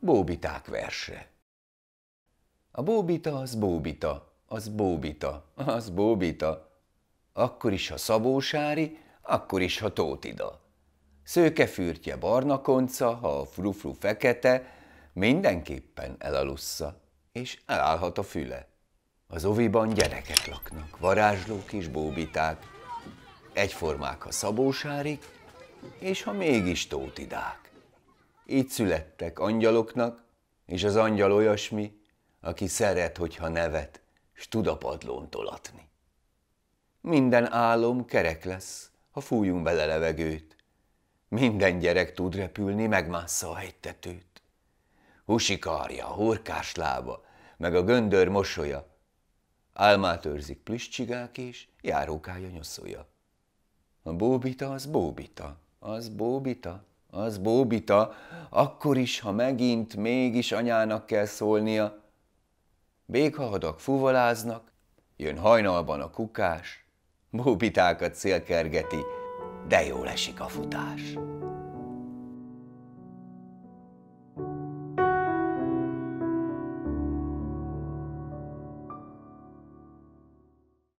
Bóbiták verse A bóbita az bóbita, az bóbita, az bóbita, akkor is, ha szabósári, akkor is, ha tótida. Szőkefürtje barna konca, ha a frufru fekete, mindenképpen elalussza, és elállhat a füle. Az oviban gyerekek laknak, varázsló kis bóbiták, egyformák a szabósárik, és ha mégis tótidák. Így születtek angyaloknak, és az angyal olyasmi, aki szeret, hogyha nevet, s tud a padlón tolatni. Minden álom kerek lesz, ha fújunk bele levegőt. Minden gyerek tud repülni, megmássza a hegytetőt. Husikarja, horkás lába, meg a göndör mosolya, álmát őrzik plüscsigák és járókája nyoszolja. A bóbita az bóbita, az bóbita, az bóbita, akkor is, ha megint mégis anyának kell szólnia. Béghadak fuvaláznak, jön hajnalban a kukás, bóbitákat szélkergeti, de jól esik a futás.